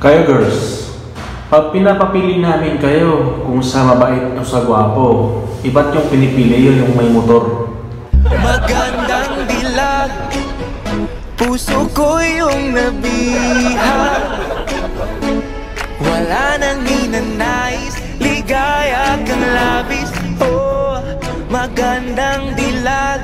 Kayo girls, pag pinapapili namin kayo kung sa mabait o sa gwapo, iba't yung pinipili yun yung may motor. Magandang dilag Puso ko yung nabiha Wala nang hinanais Ligaya kang labis Oh, magandang dilag.